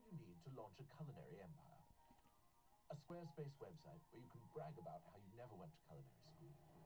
all you need to launch a culinary empire. A Squarespace website where you can brag about how you never went to culinary school.